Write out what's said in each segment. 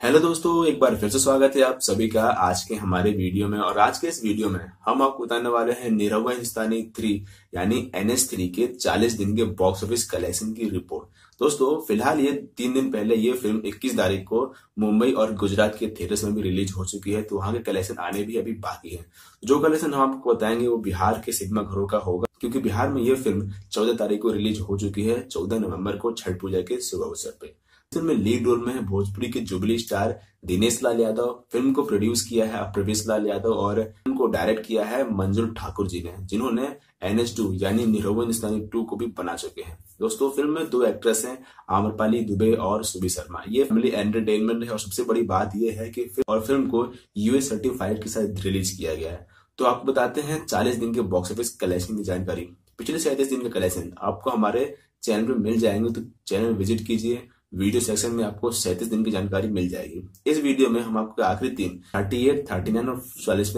Hello दोस्तों, एक बार फिर से स्वागत है आप सभी का आज के हमारे वीडियो में। और आज के इस वीडियो में हम आपको बताने वाले हैं निरहुआ हिंदुस्तानी थ्री यानी एन एस थ्री के 40 दिन के बॉक्स ऑफ़िस कलेक्शन की रिपोर्ट दोस्तों, फ़िलहाल ये तीन दिन पहले ये फ़िल्म 21 तारीख को मुंबई और गुजरात के थिएटर्स में भी रिलीज़ हो चुकी है तो वहाँ के कलेक्शन आने भी अभी बाकी है। जो कलेक्शन हम आपको बताएँगे वो बिहार के सिनेमा घरों का होगा, क्योंकि बिहार में ये फ़िल्म चौदह तारीख को रिलीज़ हो चुकी है, चौदह नवंबर को छठ पूजा के शुभ अवसर पे। फ़िल्म में लीड रोल में है भोजपुरी के jubilee star Dinesh Lal Yadav. Film को प्रोड्यूस किया है प्रवेश लाल यादव और फ़िल्म को डायरेक्ट किया है मंजुल ठाकुर जी ने, जिन्होंने एन एच टू यानी निरोवन हिंदुस्तानी टू को भी बना चुके हैं। दोस्तों, फ़िल्म में दो एक्ट्रेस हैं आमरपाली दुबे और सुबी शर्मा। ये फैमिली एंटरटेनमेंट है और सबसे बड़ी बात यह है कि और फ़िल्म को यूएस सर्टिफाइड के साथ रिलीज़ किया गया है। तो आपको बताते हैं चालीस दिन के बॉक्स ऑफ़िस कलेक्शन की जानकारी। पिछले सैंतीस दिन के कलेक्शन आपको हमारे चैनल पर मिल जाएँगे तो चैनल विज़िट कीजिए। वीडियो सेक्शन में आपको सैंतीस दिन की जानकारी मिल जाएगी। इस वीडियो में हम आपको आखिरी तीन थर्टी एट थर्टी नाइन और चालीस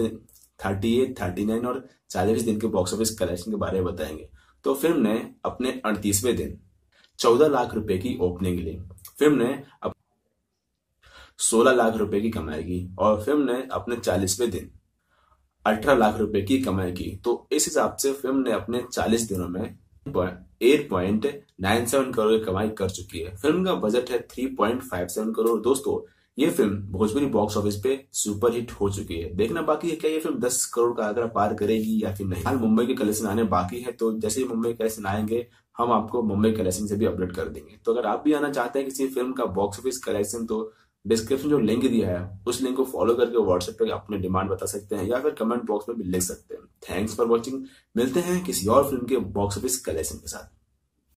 थर्टी एट थर्टी नाइन और चालीस दिन के बॉक्स ऑफ़िस कलेक्शन के बारे में बताएँगे। तो फ़िल्म ने अपने अड़तीसवें दिन, चौदह लाख रुपए की ओपनिंग ली फ़िल्म ने अप... सोलह लाख रुपए की कमाई की और फ़िल्म ने अपने चालीसवें दिन, अठारह लाख रुपए की कमाई की। तो इस हिसाब से फ़िल्म ने अपने चालीस दिनों में eight point nine seven crore की कमाई कर चुकी है। फ़िल्म का बजट है three point five seven crore दोस्तों, ये फ़िल्म भोजपुरी बॉक्स ऑफ़िस पे सुपर हिट हो चुकी है। देखना बाकी है क्या ये फ़िल्म दस करोड़ का आंकड़ा पार करेगी या फिर नहीं। हाल मुंबई के कलेक्शन आने बाकी है तो जैसे ही मुंबई कलेक्शन आएँगे, हम आपको मुंबई कलेक्शन से भी अपडेट कर देंगे। तो अगर आप भी आना चाहते हैं किसी फ़िल्म का बॉक्स ऑफ़िस कलेक्शन तो डिस्क्रिप्शन जो लिंक दिया है, उस लिंक को फॉलो करके व्हाट्सएप पर अपने डिमांड बता सकते हैं या फिर कमेंट बॉक्स में भी लिख सकते हैं। थैंक्स फॉर वॉचिंग मिलते हैं किसी और फ़िल्म के बॉक्स ऑफ़िस कलेक्शन के साथ।